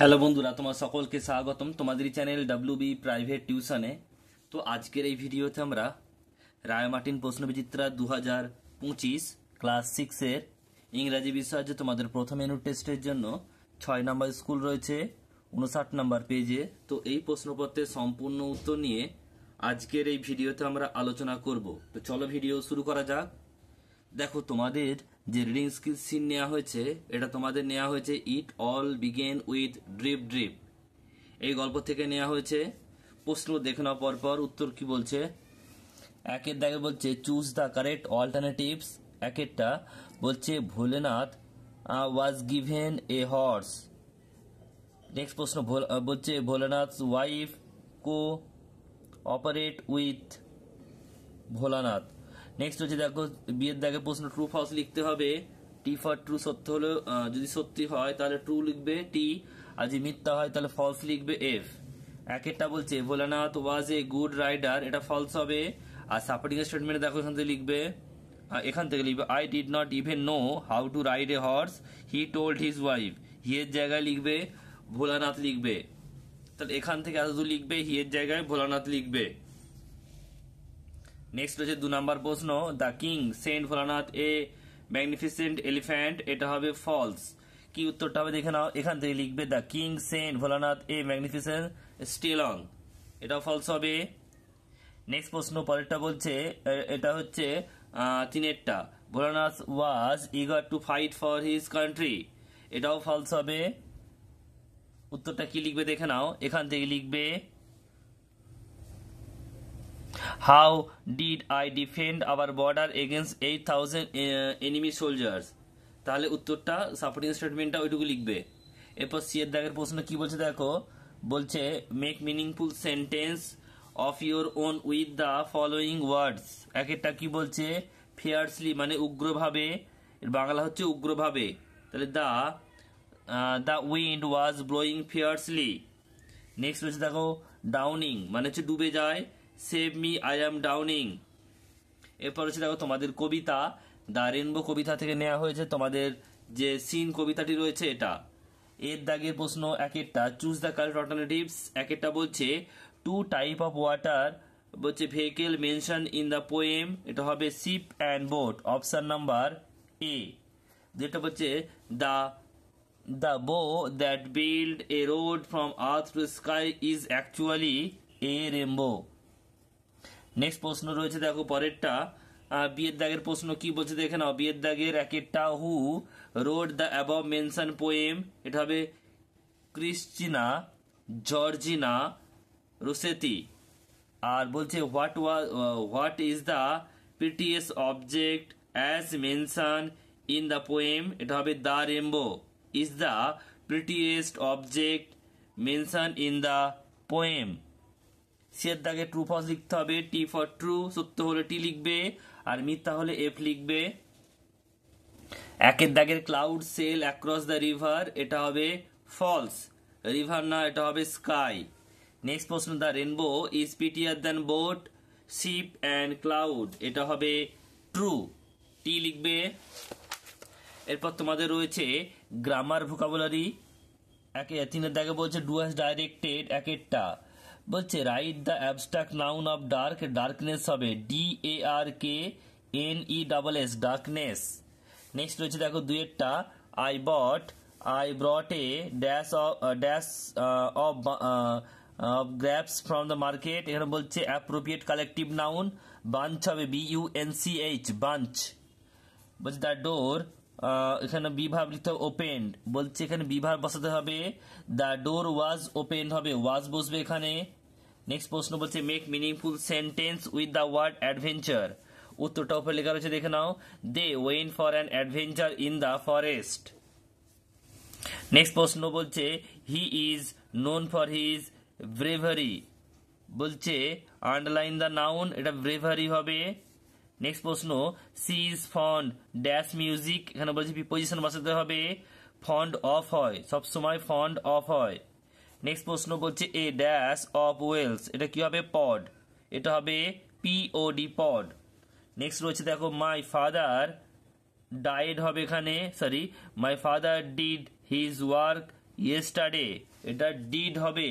Hello বন্ধুরা, তোমার সকলকে স্বাগতম। তোমাদের চ্যানেল ডাব্লিউ বি প্রাইভেট টিউশনে তো আজকের এই ভিডিওতে আমরা রায়মার্টিন প্রশ্নবিচিত্রা দু হাজার পঁচিশ ক্লাস সিক্সের ইংরাজি বিষয় তোমাদের প্রথম ইউনিট টেস্টের জন্য ছয় নম্বর স্কুল রয়েছে, উনষাট নম্বর পেজে তো এই প্রশ্নপত্রের সম্পূর্ণ উত্তর নিয়ে আজকের এই ভিডিওতে আমরা আলোচনা করব। তো চলো ভিডিও শুরু করা যাক। দেখো, তোমাদের যে রিডিং স্কিল সিন নেওয়া হয়েছে, এটা তোমাদের নেওয়া হয়েছে it all began with drip drip এই গল্প থেকে নেওয়া হয়েছে প্রশ্ন দেখে নেওয়া পর উত্তর কি বলছে? একের দাগে বলছে চুজ দ্য কারেক্ট অল্টারনেটিভস একেরটা বলছে, Bholenath was given a horse next প্রশ্ন বলছে, Bholenath wife cooperate with Bholanath. Next হচ্ছে দেখো, বিয়ের দাগে প্রশ্ন ট্রু ফলস লিখতে হবে। টি ফর ট্রু সত্য হলো যদি সত্যি হয়, তাহলে ট্রু লিখবে টি আর যদি মিথ্যা হয়, তাহলে ফলস লিখবে এফ একেরটা বলছে, Bholanath was a good rider এটা ফলস হবে। আর সাপোর্টিং স্টেটমেন্ট দেখো, এখান থেকে লিখবে এখান থেকে লিখবে I did not even know how to ride a horse he told his wife হিয়ের জায়গায় লিখবে, ভোলানাথ লিখবে। তাহলে এখান থেকে এতদূর লিখবে হিয়ের জায়গায় ভোলানাথ লিখবে। নেক্সট হচ্ছে দু নাম্বার প্রশ্ন the king sent Bholanath a magnificent elephant এটা হবে ফলস কি উত্তরটা হবে দেখে নাও। এখান থেকে লিখবে the king sent Bholanath a magnificent stallion এটা ফলস হবে। নেক্সট প্রশ্ন, পরেরটা বলছে এটা হচ্ছে তিনেরটা। Bholanath was eager to fight for his country এটাও ফলস হবে। উত্তরটা কি লিখবে দেখে নাও। এখান থেকে লিখবে how did I defend our border against eight thousand enemy soldiers তাহলে উত্তরটা সাপোর্টিং স্টেটমেন্টটা ওইটুকু লিখবে। এরপর সি এর দাগের প্রশ্ন কি বলছে দেখো? বলছে make meaningful sentence of your own with the following words এক একটা কি বলছে? ফিয়ার্সলি মানে উগ্রভাবে। এর বাংলা হচ্ছে উগ্রভাবে। তাহলে the the wind was blowing fiercely next হচ্ছে দেখো ডাউনিং মানে হচ্ছে ডুবে যায়। Save me I am drowning এরপর হচ্ছে দেখো, তোমাদের কবিতা, দ্য রেনবো কবিতা থেকে নেওয়া হয়েছে। তোমাদের যে সিন কবিতাটি রয়েছে এটা। এর দাগের প্রশ্ন এক একটা। চুজ দ্য কারেক্ট অল্টারনেটিভস এক একটা বলছে টু টাইপ অফ ওয়াটার বলছে vehicle mention in the poem এটা হবে ship and boat option number A যেটা বলছে the The bow that built a road from earth to sky is actually a rainbow. Next প্রশ্ন রয়েছে, দেখো পরেরটা। বিয়ের দাগের প্রশ্ন কি বলছে দেখে নাও। বিয়ের দাগের একেরটা who wrote the above mention poem এটা হবে ক্রিস্টিনা জর্জিনা রুসেতি আর বলছে হোয়াট ওয়া what is the prettiest object as mention in the poem এটা হবে the rainbow is the prettiest object mention in the poem সিয়ের দাগে ট্রু ফলস লিখতে হবে। টি ফর ট্রু সত্য হলে টি লিখবে। আর মিথ্যা হলে এফ লিখবে। একের দাগের cloud sail across the river এটা হবে ফলস রিভার না, এটা হবে স্কাই নেক্সট প্রশ্ন the rainbow is prettier than boat ship and cloud এটা হবে ট্রু টি লিখবে। এরপর তোমাদের রয়েছে গ্রামার ভোকাবুলারি একে তিনের দাগে বলছে ডু হ্যাজ ডাইরেক্টেড একেরটা। বলছে write the abstract noun of dark darkness হবে। D A R K N E double S darkness next রয়েছে দেখো দুয়েরটা I bought I brought a dash of dash of grapes from the market এখানে বলছে appropriate collective noun bunch হবে। B U N C H bunch বলছে the door এখানে বিভাব লিখতে হবে ওপেন বলছে, এখানে বিভাগ বসাতে হবে। দ্য ডোর ওয়াজ ওপেন হবে। ওয়াজ বসবে এখানে। নেক্সট প্রশ্ন বলছে make meaningful sentence with the word adventure উত্তরটা উপরে লেখা রয়েছে, দেখে নাও। They went for an adventure in the forest next প্রশ্ন বলছে he is known for his bravery বলছে আন্ডারলাইন দ্য নাউন এটা ব্রেভারি হবে। নেক্সট প্রশ্ন she is fond dash music এখানে বলছে প্রিপোজিশন বসাতে হবে। ফন্ড অফ হয়, সবসময় ফন্ড অফ হয়। নেক্সট প্রশ্ন বলছে এ ড্যাশ অফ ওয়েলস এটা কি হবে? পড এটা হবে পিওডি পড নেক্সট রয়েছে দেখো মাই ফাদার ডায়েড হবে এখানে sorry my father did his work yesterday এটা ডিড হবে।